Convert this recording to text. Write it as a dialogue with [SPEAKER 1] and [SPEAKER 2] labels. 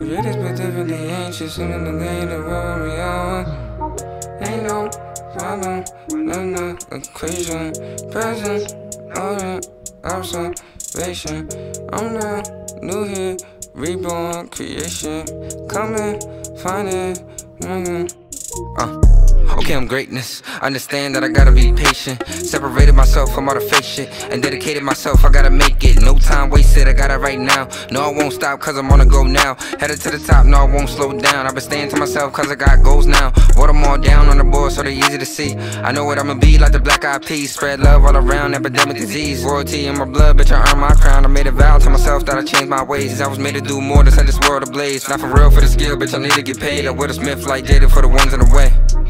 [SPEAKER 1] Ladies but definitely anxious in the lane to roll me out. Ain't no problem, no no equation. Present, order, observation. I'm the new here, reborn creation. Coming, find it, mm-hmm. Uh. Okay, I'm greatness. Understand that I gotta be patient. Separated myself from all the fake shit and dedicated myself. I gotta make it. No time wasted. I got it right now. No, I won't stop cause I'm on the go now. Headed to the top. No, I won't slow down. I've been staying to myself cause I got goals now. Wrote them all down on the board so they're easy to see. I know what I'ma be like the black eyed peas. Spread love all around. Epidemic disease. Royalty in my blood. Bitch, I earned my crown. I made a vow to myself that I changed my ways. I was made to do more to set this world ablaze. Not for real for the skill, bitch. I need to get paid. I wear the Smith like Jada for the ones in the way.